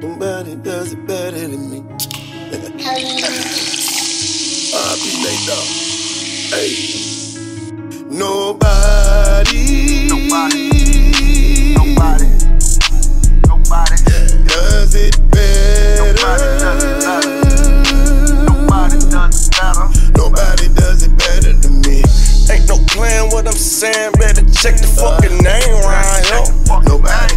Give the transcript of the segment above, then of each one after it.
Nobody does it better than me. I'll be late dog. Hey. Nobody. Nobody. Nobody. Nobody. Does it better. Nobody does it better. Nobody does it better. Nobody does it better than me. Ain't no playing what I'm saying, better check the fucking name right, yo. Nobody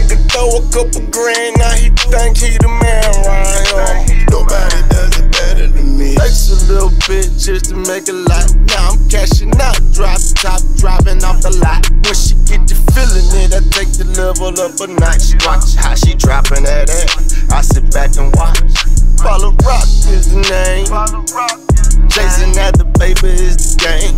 Nigga throw a couple grand, now he think he the man, right, yo. Nobody does it better than me. Takes a little bit just to make a lot. Now I'm cashing out, drop top, driving off the lot. When she get to feeling it, I take the level up a notch. Watch how she dropping that ass. I sit back and watch. Apollo Roc is the name. Apollo Roc. Chasing at the paper is the game.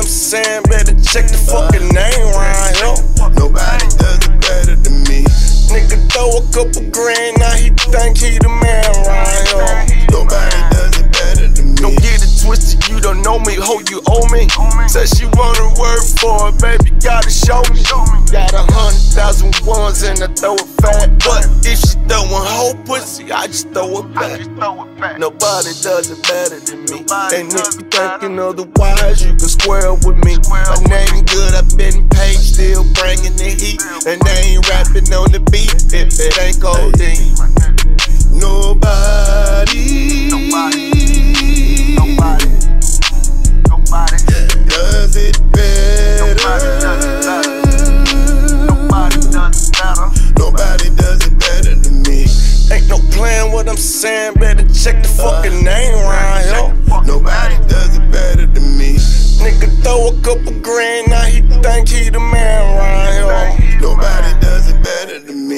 I'm saying, better check the fucking name right, yo. Nobody does it better than me. Nigga throw a couple grand, now he think he the man, right, yo. Nobody does it better than me. Don't get it twisted, you don't know me, ho, you owe me. Said she want a word for it, baby, gotta show me. Got a hundred thousand ones and I throw it fat. But I just throw it back. Throw it back. Nobody does it better than me. And if you thinking otherwise, you can square with me. My name good, I've been paid, still bringing the heat. And they ain't rapping on the beat if it ain't codeine. Nobody. saying? Better check the fucking name around here. Nobody does it better than me. Nigga throw a couple grand, now he think he the man around here. Nobody does it better than me.